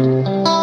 Música